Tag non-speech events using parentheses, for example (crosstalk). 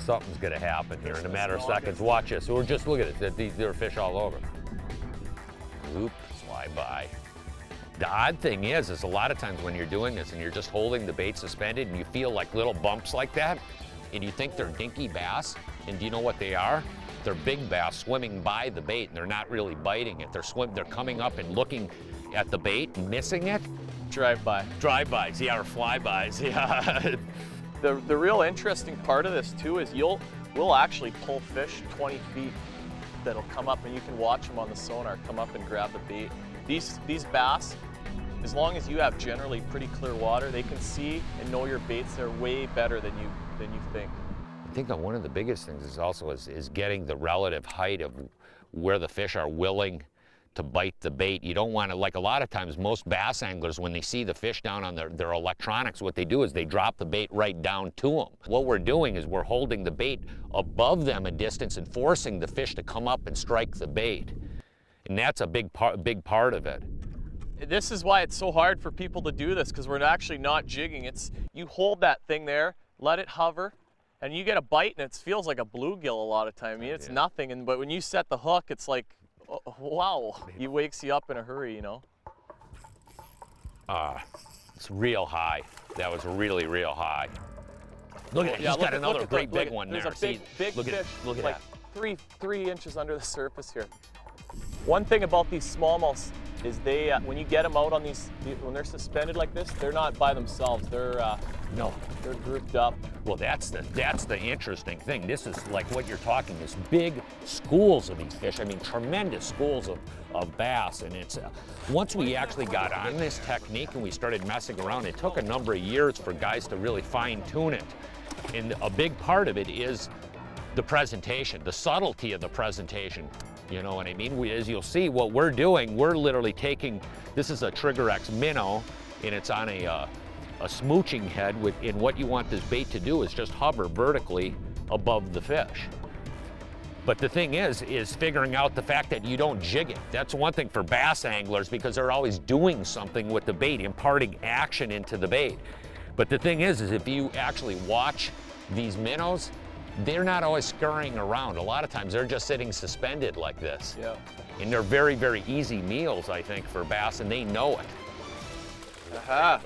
something's gonna happen here in a matter of seconds. Watch this. We're just look at it. There- There are fish all over. Oop, slide by. The odd thing is, is a lot of times when you're doing this and you're just holding the bait suspended and you feel like little bumps like that, and you think they're dinky bass, and do you know what they are? They're big bass swimming by the bait and they're not really biting it. They're swim, they're coming up and looking at the bait, and missing it. Drive by. Drive-bys, yeah, or flybys, (laughs) yeah. The, the real interesting part of this too is you'll we'll actually pull fish 20 feet that'll come up and you can watch them on the sonar come up and grab the bait. These these bass, as long as you have generally pretty clear water, they can see and know your baits are way better than you than you think. I think one of the biggest things is also is, is getting the relative height of where the fish are willing to bite the bait. You don't want to, like a lot of times, most bass anglers, when they see the fish down on their, their electronics, what they do is they drop the bait right down to them. What we're doing is we're holding the bait above them a distance and forcing the fish to come up and strike the bait. And that's a big part, big part of it. This is why it's so hard for people to do this because we're actually not jigging. It's you hold that thing there, let it hover, and you get a bite and it feels like a bluegill a lot of time. I mean, oh, it's Yeah. nothing, and but when you set the hook, it's like, oh, (laughs) wow, he wakes you up in a hurry, you know. Ah, it's real high. That was really, real high. Look at it. Yeah, He's got at- another great the- big one there's there. a big, See, big look fish, at look at like that. three three inches under the surface here. One thing about these smallmouths is they, uh, when you get them out on these, when they're suspended like this, they're not by themselves. They're uh, No, they're grouped up. Well, that's the that's the interesting thing. This is like what you're talking. This big schools of these fish. I mean, tremendous schools of, of bass. And it's uh, once we actually got on this technique and we started messing around, it took a number of years for guys to really fine tune it. And a big part of it is the presentation, the subtlety of the presentation. You know what I mean? We, as you'll see, what we're doing, we're literally taking. This is a Trigger X minnow, and it's on a. Uh, a smooching head with, and what you want this bait to do is just hover vertically above the fish. But the thing is, is figuring out the fact that you don't jig it. That's one thing for bass anglers because they're always doing something with the bait, imparting action into the bait. But the thing is, is if you actually watch these minnows, they're not always scurrying around. A lot of times they're just sitting suspended like this. Yeah. And they're very, very easy meals, I think, for bass, and they know it. Aha.